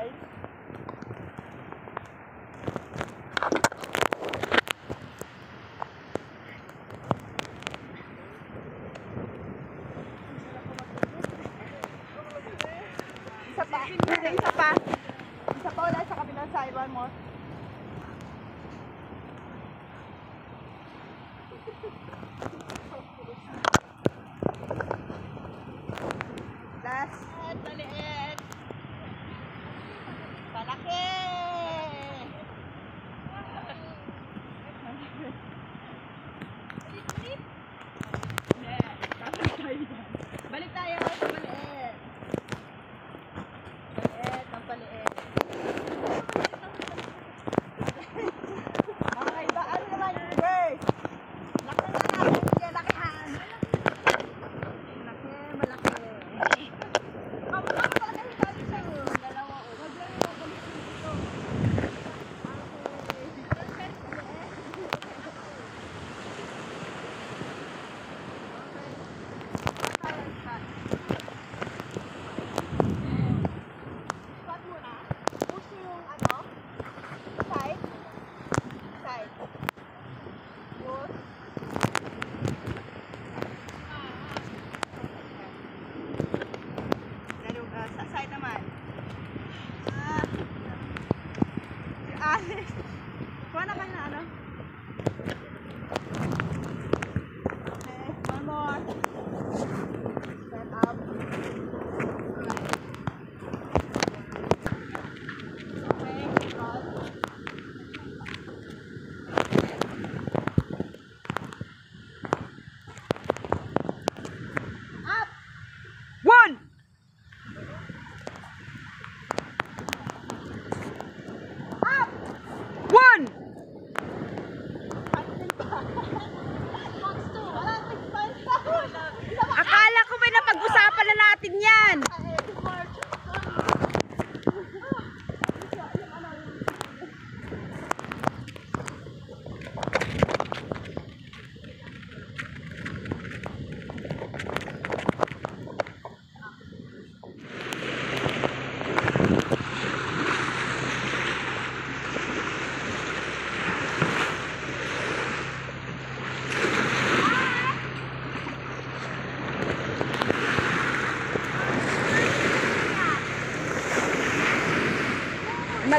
guys. Isa pa. Isa pa. Isa pa wala sa kabilang sa iban mo. Last. Maliit. Balik tayo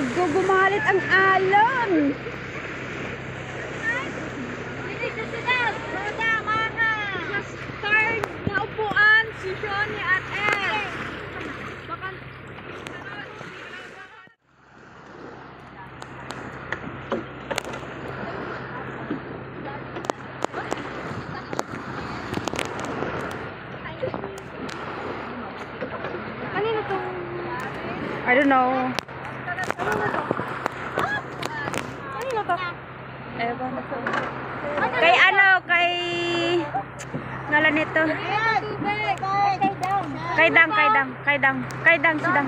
Naggugumalit ang alon. I don't know. Kanino to? Ewan ko. Kay ano, kay... Nala nito. Kay Dang, kay Dang, kay Dang. Kay Dang, si Dang.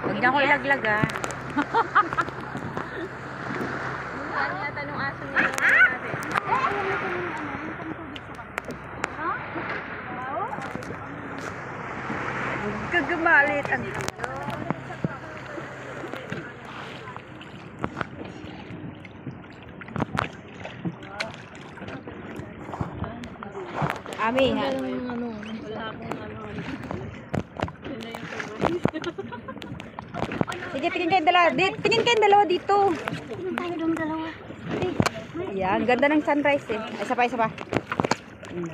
Huwag niya ako ilaglag ah. Gagamalit ang Ami nga. Sige, tingin kayo dalawa. Di, tingin kayo dalawa dito. Tingin tayo dong dalawa. Ayan, ganda ng sunrise eh. Ay, isa pa, isa pa. Mm.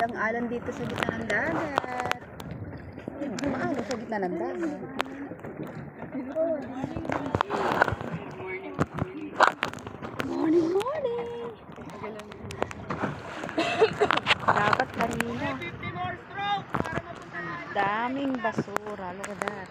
Ang alon dito sa gitna ng dagat. Maalo sa gitna ng dagat. Morning, morning. Dapat kanina. Daming basura. Look at that.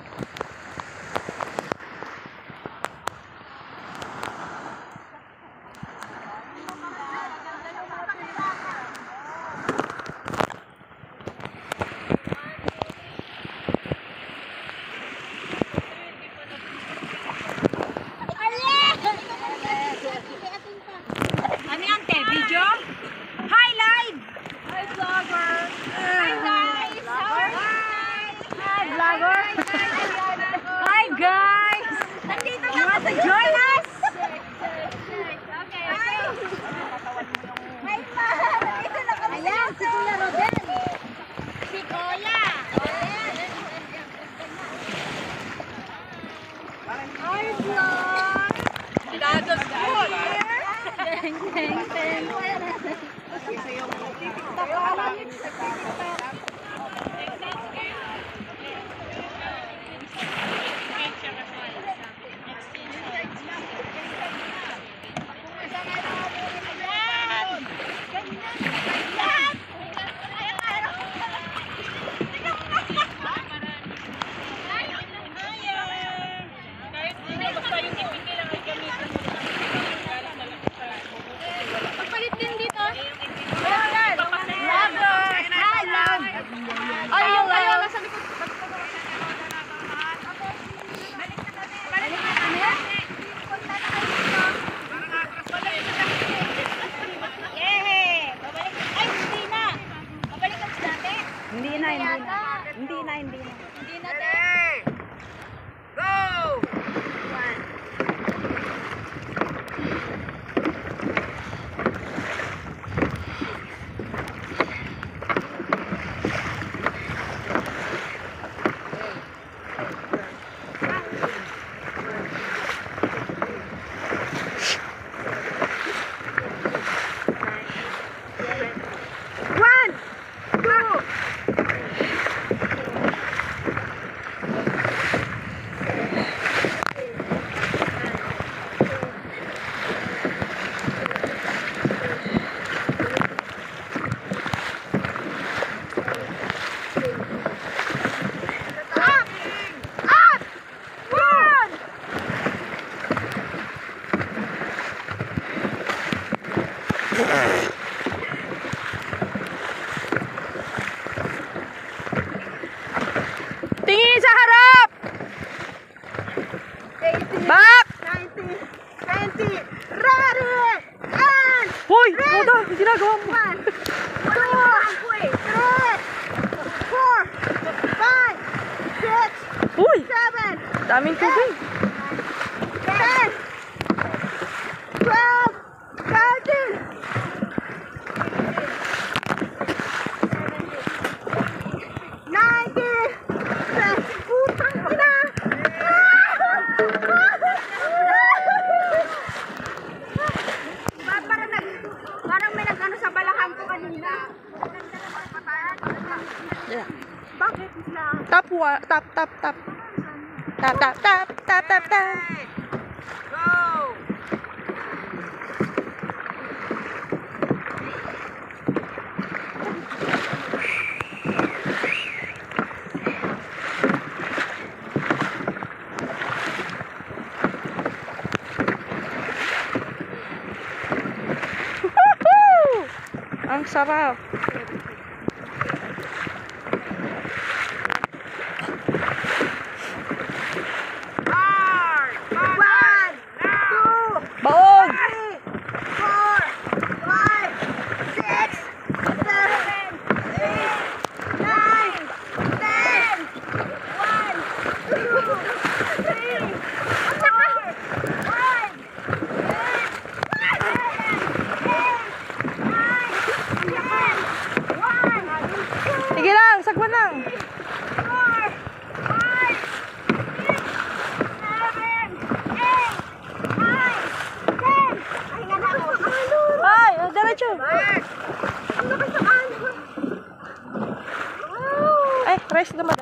Hindi na, hindi na. Hindi na, hindi na. Hindi na, Go! Ginagawa mo. One, two, three, four, five, six, Uy! seven, daming. tap tap tap. Tap tap tap tap tap tap. Tap Ang sarap. da